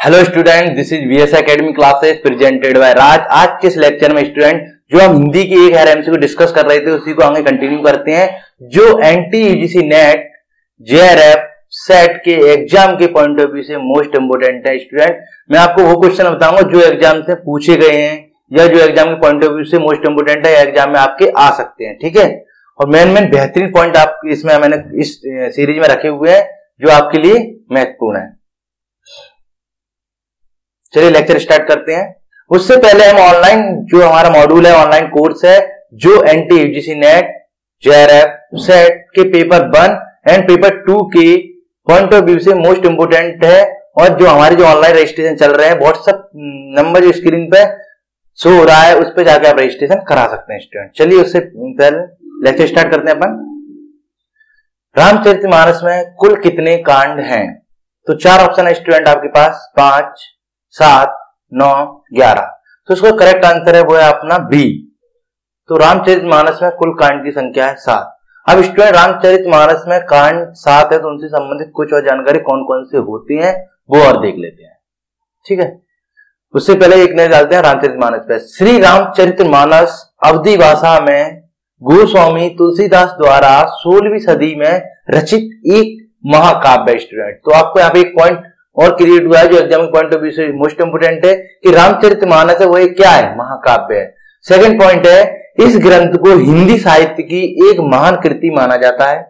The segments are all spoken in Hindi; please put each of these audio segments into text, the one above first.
Hello student this is VS academy classes presented by Raj आज के इस लेक्चर में स्टूडेंट जो हम हिंदी की एक हेयर को डिस्कस कर रहे थे, उसी को आगे कंटिन्यू करते हैं। जो NTA UGC NET JRF SET के एग्ज़ाम के पॉइंट ऑफ़ व्यू से मोस्ट इंपोर्टेंट है स्टूडेंट मैं आपको वो क्वेश्चन बताऊँगा, जो एग्ज़ाम से पूछे गए हैं, या जो एग्ज़ाम के पॉइंट ऑफ़ व्यू से मोस्ट इंपोर्टेंट है एग्ज़ाम में आपके आ सकते हैं, ठीक है? और मेन मेन बेहतरीन पॉइंट आप इसमें मैंने इस सीरीज़ में रखे हुए हैं, जो आपके लिए महत्वपूर्ण है। चलिए लेक्चर स्टार्ट करते हैं। उससे पहले हम ऑनलाइन जो हमारा मॉड्यूल है ऑनलाइन कोर्स है, जो N NT UGC NET JRF SET के paper one and paper two के पॉइंट ऑफ़ व्यू से मोस्ट इंपोर्टेंट है और जो हमारे जो ऑनलाइन रजिस्ट्रेशन चल रहे हैं व्हाट्सएप नंबर जो स्क्रीन पे शो हो रहा है, उस पर जाकर आप रजिस्ट्रेशन करा सकते हैं स्टूडेंट चलिए उससे पहले लेक्चर स्टार्ट करते हैं अपन। रामचरित मानस में कुल कितने कांड हैं? तो चार ऑप्शन है स्टूडेंट आपके पास, पाँच सात, नौ, ग्यारह। तो इसका करेक्ट आंसर है, वो है अपना बी तो रामचरित मानस में कुल कांड की संख्या है सात। अब स्टूडेंट रामचरित मानस में कांड सात है तो उनसे संबंधित कुछ और जानकारी कौन कौन से होती है, वो और देख लेते हैं। ठीक है? उससे पहले एक नज़र डालते हैं, रामचरित मानस पे। श्री रामचरित मानस अवधि भाषा में गोस्वामी तुलसीदास द्वारा सोलहवीं सदी में रचित एक महाकाव्य स्टूडेंट तो आपको यहाँ पे एक पॉइंट और क्रिएट हुआ है जो एग्ज़ाम पॉइंट ऑफ़ व्यू से मोस्ट इंपोर्टेंट है कि रामचरित मानस है, वो एक क्या है? महाकाव्य है। सेकेंड पॉइंट है, इस ग्रंथ को हिंदी साहित्य की एक महान कृति माना जाता है।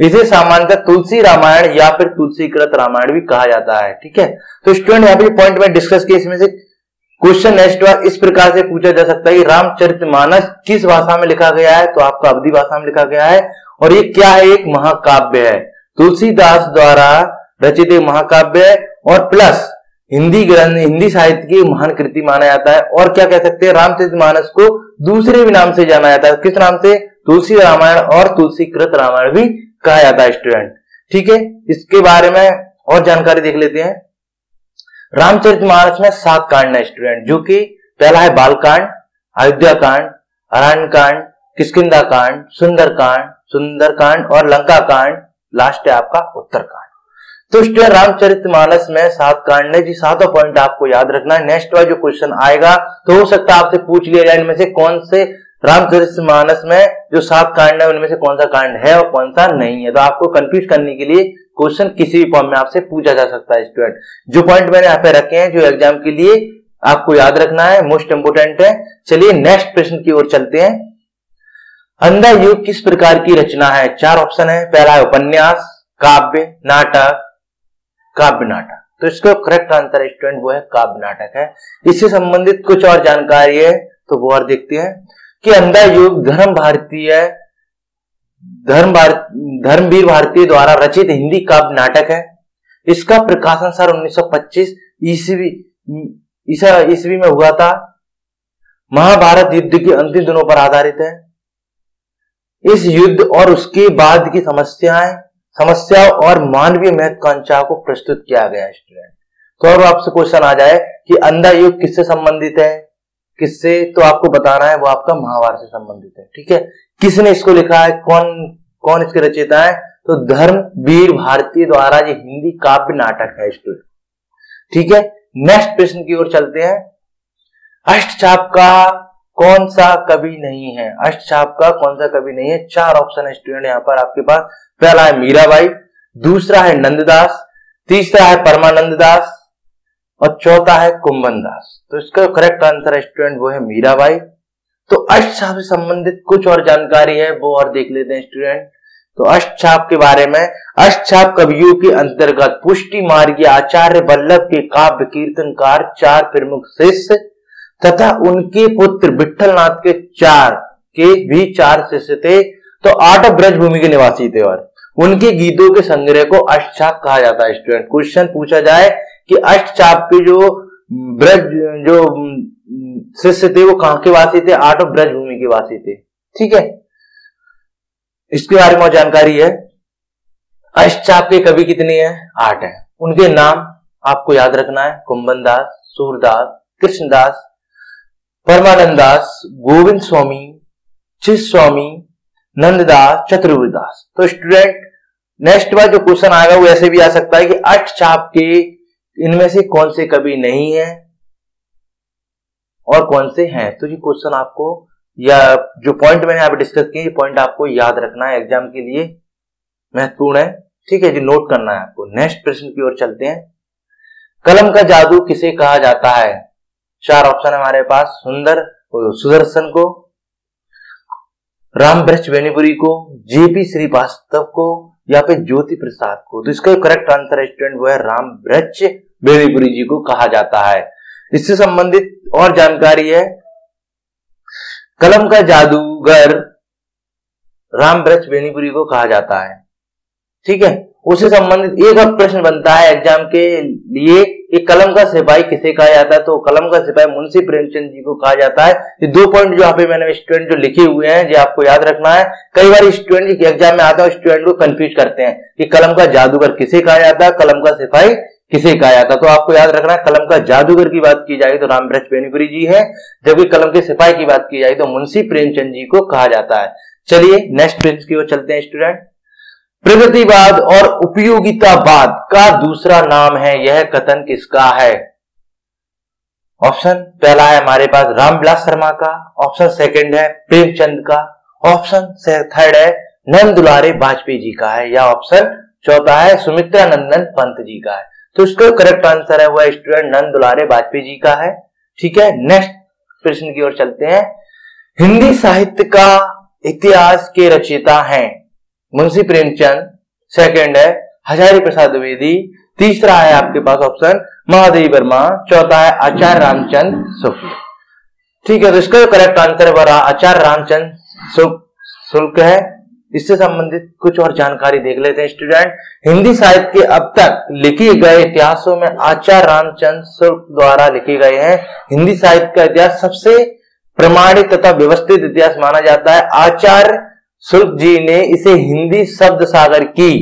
इसे सामान्यतः तुलसी रामायण या फिर तुलसीकृत रामायण भी कहा जाता है, ठीक है? तो स्टूडेंट यहाँ पे पॉइंट में डिस्कस किया, इसमें से क्वेश्चन नेक्स्ट बार इस प्रकार से पूछा जा सकता है कि रामचरित मानस किस भाषा में लिखा गया है? तो आपका अवधि भाषा में लिखा गया है। और ये क्या है? एक महाकाव्य है। तुलसीदास द्वारा रचित महाकाव्य और प्लस हिंदी ग्रंथ, हिंदी साहित्य की महान कृति माना जाता है। और क्या कह सकते हैं? रामचरित मानस को दूसरे भी नाम से जाना जाता है। किस नाम से? तुलसी रामायण और तुलसीकृत रामायण भी कहा जाता है स्टूडेंट ठीक है? इसके बारे में और जानकारी देख लेते हैं। रामचरित मानस में सात कांड है स्टूडेंट जो कि पहला है बालकांड अयोध्या कांड अरण्य कांड किसकिदा कांड सुंदर कांड सुंदर कांड और लंका कांड लास्ट है आपका उत्तर तो स्टूडेंट रामचरित मानस में सात कांड है जी सातों पॉइंट आपको याद रखना है। नेक्स्ट वाला जो क्वेश्चन आएगा तो हो सकता है आपसे पूछ लिया जाए, इनमें से कौन से रामचरित मानस में जो सात कांड है, उनमें से कौन सा कांड है और कौन सा नहीं है? तो आपको कंफ्यूज करने के लिए क्वेश्चन किसी भी फॉर्म में आपसे पूछा जा सकता है स्टूडेंट जो पॉइंट मैंने यहाँ पे रखे हैं, जो एग्ज़ाम के लिए आपको याद रखना है मोस्ट इंपोर्टेंट है। चलिए नेक्स्ट प्रश्न की ओर चलते हैं। अंधा युग किस प्रकार की रचना है? चार ऑप्शन है। पहला है उपन्यास, काव्य, नाटक काव्य नाटक तो इसका करेक्ट आंसर स्टूडेंट वो है काव्य नाटक है। इससे संबंधित कुछ और जानकारी है तो वो और देखते हैं। कि अंधा युग धर्म भारतीय, धर्म धर्मवीर भारतीय द्वारा रचित हिंदी काव्य नाटक है। इसका प्रकाशन सर 1925 ईस्वी, ईसा, ईस्वी में हुआ था। महाभारत युद्ध के अंतिम दिनों पर आधारित है। इस युद्ध और उसके बाद की समस्याएँ समस्या और मानवीय महत्वाकांक्षा को प्रस्तुत किया गया है स्टूडेंट तो अब आपसे क्वेश्चन आ जाए कि अंधा युग किससे संबंधित है? किससे? तो आपको बताना है, वो आपका महाभारत से संबंधित है, ठीक है? किसने इसको लिखा है? कौन कौन इसके रचयिता है? तो धर्म वीर भारती द्वारा ये हिंदी काव्य नाटक है स्टूडेंट ठीक है? नेक्स्ट प्रश्न की ओर चलते हैं. अष्टचाप का कौन सा कवि नहीं है? अष्टचाप का कौन सा कवि नहीं है? चार ऑप्शन है स्टूडेंट यहाँ पर आपके पास. पहला है मीराबाई दूसरा है नंददास, तीसरा है परमानंद दास और चौथा है कुंभन दास। तो इसका करेक्ट आंसर स्टूडेंट वो है मीराबाई तो अष्टछाप से संबंधित कुछ और जानकारी है, वो और देख लेते हैं स्टूडेंट तो अष्टछाप के बारे में अष्टछाप कवियों के अंतर्गत पुष्टि मार्गी आचार्य वल्लभ के काव्य कीर्तनकार चार प्रमुख शिष्य तथा उनके पुत्र विठल नाथ के चार, के भी चार शिष्य थे। तो आठ ब्रज भूमि के निवासी थे और उनके गीतों के संग्रह को अष्टचाप कहा जाता है स्टूडेंट क्वेश्चन पूछा जाए कि अष्टचाप के जो ब्रज, जो शिष्य थे, वो कहाँ के वासी थे? आठ ब्रज भूमि के वासी थे। ठीक है? इसके बारे में जानकारी है। अष्टचाप के कवि कितने हैं? आठ हैं। उनके नाम आपको याद रखना है। कुंभन दास सूरदास, कृष्णदास परमानंद दास गोविंद स्वामी चिस स्वामी नंददास चतुर्दास तो स्टूडेंट नेक्स्ट बार जो क्वेश्चन आएगा वो ऐसे भी आ सकता है कि अष्ट चाप के इनमें से कौन से कभी नहीं है और कौन से हैं? तो ये क्वेश्चन आपको या जो पॉइंट मैंने यहाँ पे डिस्कस किए पॉइंट आपको याद रखना है एग्ज़ाम के लिए। महत्वपूर्ण है। ठीक है जी नोट करना है आपको। नेक्स्ट प्रश्न की ओर चलते हैं। कलम का जादू किसे कहा जाता है? चार ऑप्शन हमारे पास। सुंदर, सुदर्शन को राम ब्रज बेनीपुरी को, जेपी श्रीवास्तव को, या फिर ज्योति प्रसाद को। तो इसका करेक्ट आंसर स्टूडेंट वो है राम ब्रज बेनीपुरी जी को कहा जाता है। इससे संबंधित और जानकारी है, कलम का जादूगर राम ब्रज बेनीपुरी को कहा जाता है। ठीक है? उससे संबंधित एक और प्रश्न बनता है एग्ज़ाम के लिए। कि कलम का सिपाही किसे कहा जाता है? तो कलम का सिपाही मुंशी प्रेमचंद जी को कहा जाता है। ये दो पॉइंट जो यहाँ पे मैंने स्टूडेंट जो लिखे हुए हैं जो आपको याद रखना है। कई बार स्टूडेंट एग्ज़ाम में आता है स्टूडेंट को कंफ्यूज करते हैं कि कलम का जादूगर किसे कहा जाता है, कलम का सिपाही किसे कहा जाता तो आपको याद रखना है, कलम का जादूगर की बात की जाए तो राम ब्रज बेनीपुरी जी है। जबकि कलम के सिपाही की बात की जाए तो मुंशी प्रेमचंद जी को कहा जाता है। चलिए नेक्स्ट पेज की ओर चलते हैं स्टूडेंट प्रगतिवाद और उपयोगितावाद का दूसरा नाम है, यह कथन किसका है? ऑप्शन, पहला है हमारे पास रामविलास शर्मा का, ऑप्शन सेकंड है प्रेमचंद का, ऑप्शन थर्ड है नंद दुलारे वाजपेयी जी का है, या ऑप्शन चौथा है सुमित्रा नंदन पंत जी का है। तो इसका करेक्ट आंसर है, वह स्टूडेंट नंद दुलारे वाजपेयी जी का है। ठीक है नेक्स्ट प्रश्न की ओर चलते हैं। हिंदी साहित्य का इतिहास के रचयिता हैं। मुंशी प्रेमचंद सेकंड है, हजारी प्रसाद द्विवेदी, तीसरा है आपके पास ऑप्शन महादेवी वर्मा, चौथा है आचार्य रामचंद शुक्ल ठीक है तो इसका करेक्ट आंसर है आचार्य रामचंद शुल्क है। इससे संबंधित कुछ और जानकारी देख लेते हैं स्टूडेंट हिंदी साहित्य के अब तक लिखे गए इतिहासों में आचार्य रामचंद्र शुल्क द्वारा लिखे गए हैं। हिंदी साहित्य का इतिहास सबसे प्रमाणित तथा व्यवस्थित इतिहास माना जाता है। आचार्य शुल्क जी ने इसे हिंदी शब्द सागर की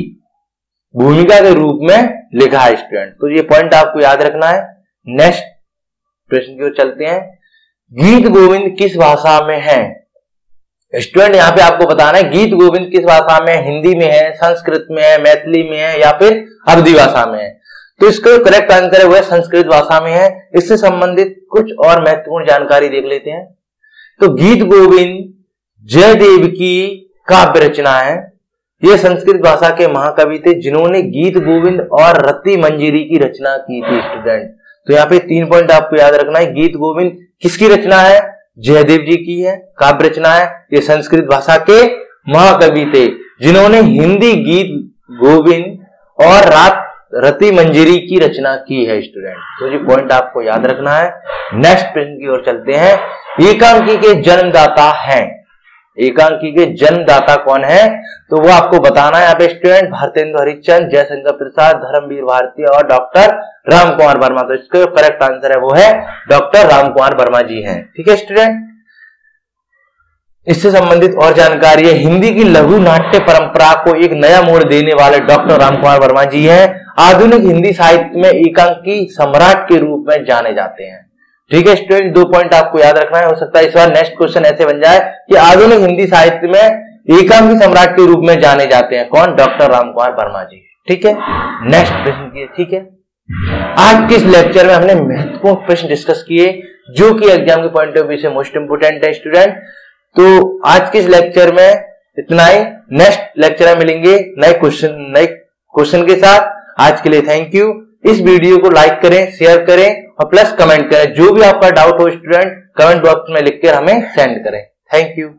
भूमिका के रूप में लिखा है स्टूडेंट तो ये पॉइंट आपको याद रखना है। नेक्स्ट प्रश्न की ओर चलते हैं। गीत गोविंद किस भाषा में है? स्टूडेंट यहाँ पे आपको बताना है, गीत गोविंद किस भाषा में हिंदी में है, संस्कृत में है, मैथिली में है, या फिर अवधि भाषा में है? तो इसका करेक्ट आंसर है संस्कृत भाषा में है। इससे संबंधित कुछ और महत्वपूर्ण जानकारी देख लेते हैं। तो गीत गोविंद जयदेव की काव्य रचना है। ये संस्कृत भाषा के महाकवि थे, जिन्होंने गीत गोविंद और रत्ती मंजीरी की रचना की थी स्टूडेंट तो यहाँ पे तीन पॉइंट आपको याद रखना है। गीत गोविंद किसकी रचना है? जयदेव जी की है। काव्य रचना है। ये संस्कृत भाषा के महाकवि थे, जिन्होंने हिंदी गीत गोविंद और रात रति मंजरी की रचना की है स्टूडेंट तो जी पॉइंट आपको याद रखना है। नेक्स्ट प्रश्न की ओर चलते हैं। एकांकी के जन्मदाता हैं। एकांकी के जन्मदाता कौन है? तो वो आपको बताना है, यहाँ पे स्टूडेंट भारतेंद्र हरिचंद जयशंकर प्रसाद, धर्मवीर भारती और डॉक्टर राम कुमार वर्मा। तो इसका करेक्ट आंसर है, वो है डॉक्टर राम कुमार वर्मा जी हैं। ठीक है स्टूडेंट इससे संबंधित और जानकारी है, हिंदी की लघु नाट्य परंपरा को एक नया मोड़ देने वाले डॉक्टर राम कुमार वर्मा जी हैं। आधुनिक हिंदी साहित्य में एकांकी सम्राट के रूप में जाने जाते हैं। ठीक है स्टूडेंट दो पॉइंट आपको याद रखना है, हो सकता है इस बार नेक्स्ट क्वेश्चन ऐसे बन जाए कि आधुनिक हिंदी साहित्य में एकांकी सम्राट के रूप में जाने जाते हैं। कौन? डॉक्टर राम कुमार वर्मा जी। ठीक है? नेक्स्ट प्रश्न किए ठीक है? आज के इस लेक्चर में हमने महत्वपूर्ण प्रश्न डिस्कस किए, जो कि एग्ज़ाम के पॉइंट ऑफ़ व्यू से मोस्ट इंपोर्टेंट है स्टूडेंट तो आज के इस लेक्चर में इतना ही नेक्स्ट लेक्चर में मिलेंगे नए क्वेश्चन नए क्वेश्चन के साथ। आज के लिए थैंक यू इस वीडियो को लाइक करें शेयर करें और प्लस कमेंट करें। जो भी आपका डाउट हो स्टूडेंट कमेंट बॉक्स में लिखकर हमें सेंड करें। Thank you